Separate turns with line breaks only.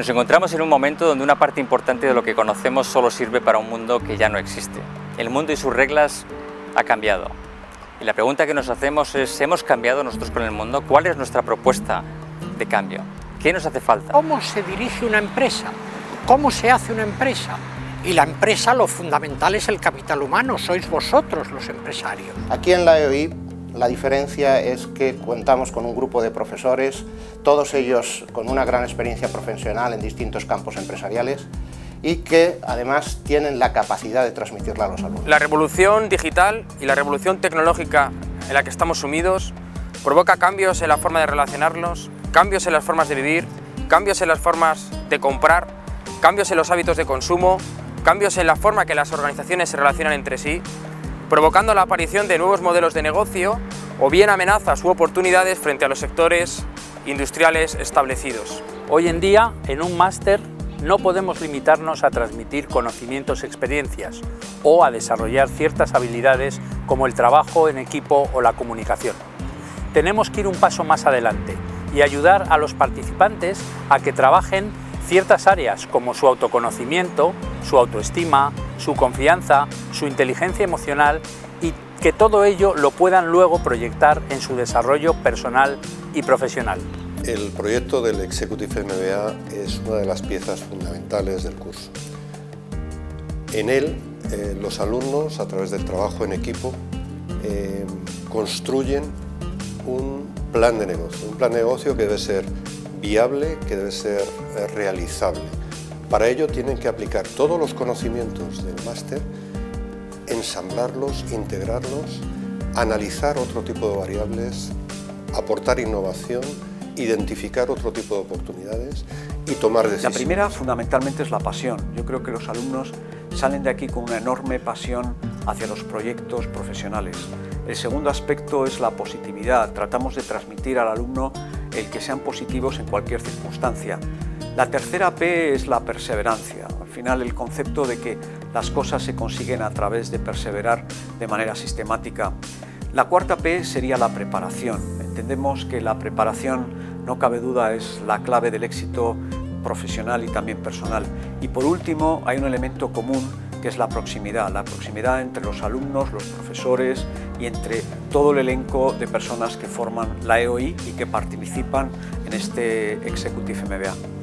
Nos encontramos en un momento donde una parte importante de lo que conocemos solo sirve para un mundo que ya no existe. El mundo y sus reglas ha cambiado. Y la pregunta que nos hacemos es, ¿hemos cambiado nosotros con el mundo? ¿Cuál es nuestra propuesta de cambio? ¿Qué nos hace falta?
¿Cómo se dirige una empresa? ¿Cómo se hace una empresa? Y la empresa lo fundamental es el capital humano, sois vosotros los empresarios.
Aquí en la EOI la diferencia es que contamos con un grupo de profesores, todos ellos con una gran experiencia profesional en distintos campos empresariales y que además tienen la capacidad de transmitirla a los alumnos.
La revolución digital y la revolución tecnológica en la que estamos sumidos provoca cambios en la forma de relacionarnos, cambios en las formas de vivir, cambios en las formas de comprar, cambios en los hábitos de consumo, cambios en la forma que las organizaciones se relacionan entre sí provocando la aparición de nuevos modelos de negocio o bien amenazas u oportunidades frente a los sectores industriales establecidos.
Hoy en día, en un máster, no podemos limitarnos a transmitir conocimientos, experiencias o a desarrollar ciertas habilidades como el trabajo en equipo o la comunicación. Tenemos que ir un paso más adelante y ayudar a los participantes a que trabajen ciertas áreas como su autoconocimiento, su autoestima, su confianza, su inteligencia emocional y que todo ello lo puedan luego proyectar en su desarrollo personal y profesional.
El proyecto del Executive MBA es una de las piezas fundamentales del curso. En él, eh, los alumnos, a través del trabajo en equipo, eh, construyen un plan de negocio, un plan de negocio que debe ser viable, que debe ser eh, realizable. Para ello tienen que aplicar todos los conocimientos del máster, ensamblarlos, integrarlos, analizar otro tipo de variables, aportar innovación, identificar otro tipo de oportunidades y tomar decisiones.
La primera fundamentalmente es la pasión. Yo creo que los alumnos salen de aquí con una enorme pasión hacia los proyectos profesionales. El segundo aspecto es la positividad. Tratamos de transmitir al alumno el que sean positivos en cualquier circunstancia. La tercera P es la perseverancia. Al final el concepto de que las cosas se consiguen a través de perseverar de manera sistemática. La cuarta P sería la preparación. Entendemos que la preparación, no cabe duda, es la clave del éxito profesional y también personal. Y por último, hay un elemento común que es la proximidad, la proximidad entre los alumnos, los profesores y entre todo el elenco de personas que forman la EOI y que participan en este Executive MBA.